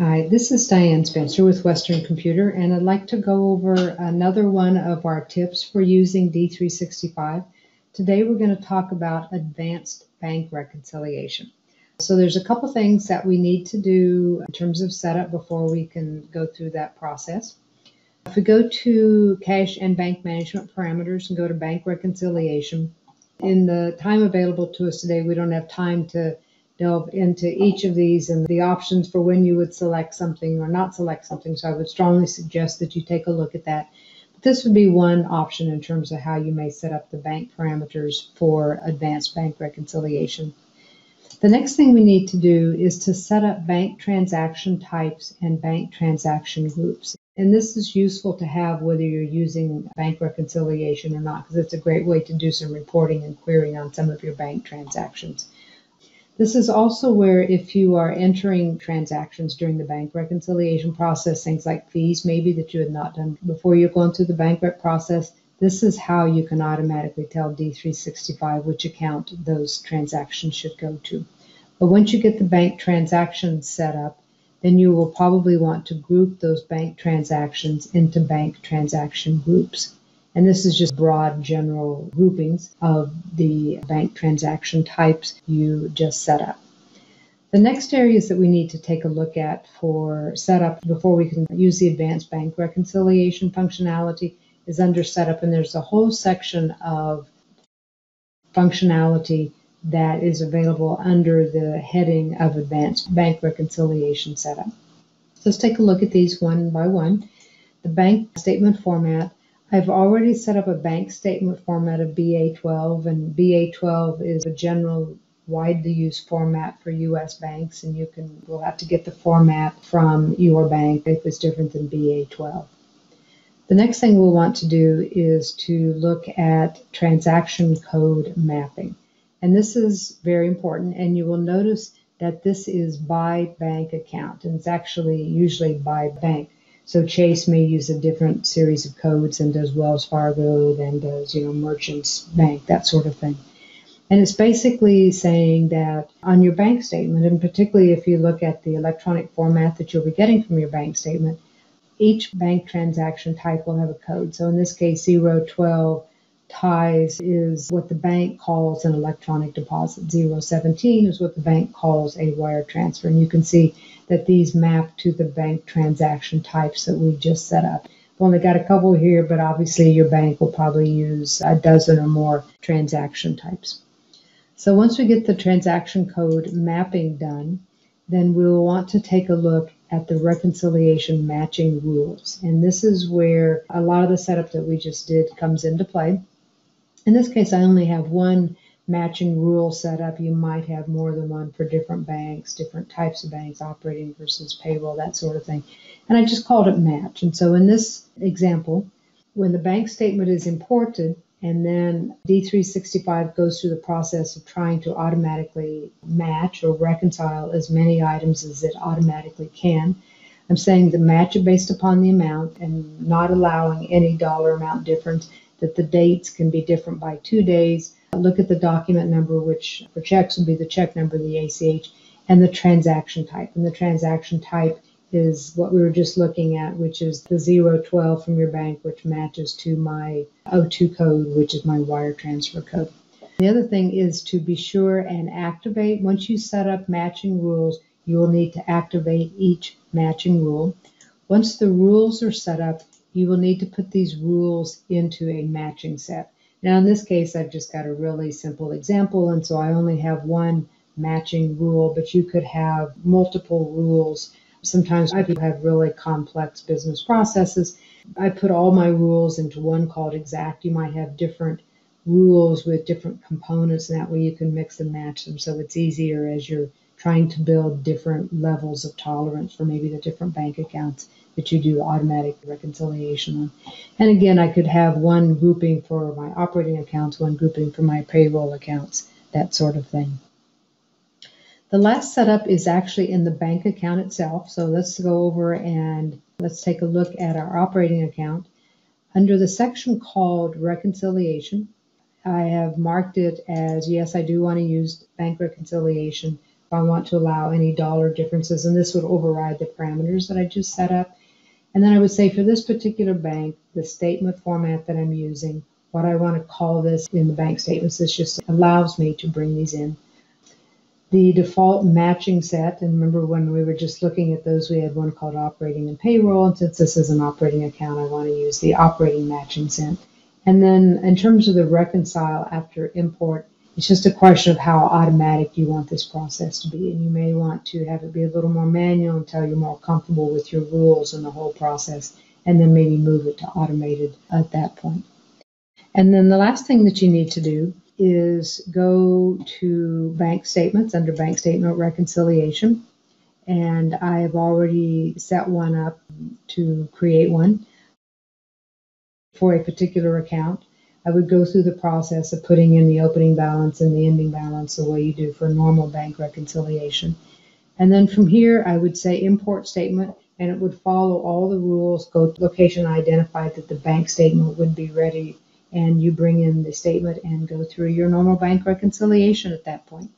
Hi, this is Diane Spencer with Western Computer, and I'd like to go over another one of our tips for using D365. Today we're going to talk about advanced bank reconciliation. So there's a couple things that we need to do in terms of setup before we can go through that process. If we go to cash and bank management parameters and go to bank reconciliation, in the time available to us today, we don't have time to delve into each of these and the options for when you would select something or not select something. So I would strongly suggest that you take a look at that. But this would be one option in terms of how you may set up the bank parameters for advanced bank reconciliation. The next thing we need to do is to set up bank transaction types and bank transaction groups. And this is useful to have whether you're using bank reconciliation or not, because it's a great way to do some reporting and querying on some of your bank transactions. This is also where if you are entering transactions during the bank reconciliation process, things like fees maybe that you had not done before you're going through the bank process, this is how you can automatically tell D365 which account those transactions should go to. But once you get the bank transactions set up, then you will probably want to group those bank transactions into bank transaction groups. And this is just broad general groupings of the bank transaction types you just set up. The next areas that we need to take a look at for setup before we can use the advanced bank reconciliation functionality is under setup, and there's a whole section of functionality that is available under the heading of advanced bank reconciliation setup. So let's take a look at these one by one. The bank statement format I've already set up a bank statement format of BAI2, and BAI2 is a general widely used format for US banks, and you can will have to get the format from your bank if it's different than BAI2. The next thing we'll want to do is to look at transaction code mapping. And this is very important, and you will notice that this is by bank account, and it's actually usually by bank. So Chase may use a different series of codes than does Wells Fargo, than does, you know, Merchants Bank, that sort of thing. And it's basically saying that on your bank statement, and particularly if you look at the electronic format that you'll be getting from your bank statement, each bank transaction type will have a code. So in this case, 012 ties is what the bank calls an electronic deposit. 017 is what the bank calls a wire transfer. And you can see that these map to the bank transaction types that we just set up. I've only got a couple here, but obviously your bank will probably use a dozen or more transaction types. So once we get the transaction code mapping done, then we'll want to take a look at the reconciliation matching rules. And this is where a lot of the setup that we just did comes into play. In this case, I only have one matching rule set up. You might have more than one for different banks, different types of banks, operating versus payroll, that sort of thing. And I just called it match. And so in this example, when the bank statement is imported and then D365 goes through the process of trying to automatically match or reconcile as many items as it automatically can, I'm saying the match based upon the amount and not allowing any dollar amount difference, that the dates can be different by two days, Look at the document number, which for checks would be the check number, the ACH, and the transaction type. And the transaction type is what we were just looking at, which is the 012 from your bank, which matches to my O2 code, which is my wire transfer code. The other thing is to be sure and activate. Once you set up matching rules, you will need to activate each matching rule. Once the rules are set up, you will need to put these rules into a matching set. Now in this case, I've just got a really simple example, and so I only have one matching rule, but you could have multiple rules. Sometimes I have really complex business processes. I put all my rules into one called exact. You might have different rules with different components, and that way you can mix and match them so it's easier as you're trying to build different levels of tolerance for maybe the different bank accounts that you do automatic reconciliation on. And again, I could have one grouping for my operating accounts, one grouping for my payroll accounts, that sort of thing. The last setup is actually in the bank account itself. So let's go over and let's take a look at our operating account. Under the section called reconciliation, I have marked it as yes, I do want to use bank reconciliation if I want to allow any dollar differences, and this would override the parameters that I just set up. And then I would say for this particular bank, the statement format that I'm using, what I want to call this in the bank statements, this just allows me to bring these in. The default matching set, and remember when we were just looking at those, we had one called operating and payroll, and since this is an operating account, I want to use the operating matching set. And then in terms of the reconcile after import, it's just a question of how automatic you want this process to be. And you may want to have it be a little more manual until you're more comfortable with your rules and the whole process, and then maybe move it to automated at that point. And then the last thing that you need to do is go to bank statements under bank statement reconciliation. And I have already set one up to create one for a particular account. I would go through the process of putting in the opening balance and the ending balance the way you do for normal bank reconciliation. And then from here, I would say import statement, and it would follow all the rules, go to location identified that the bank statement would be ready, and you bring in the statement and go through your normal bank reconciliation at that point.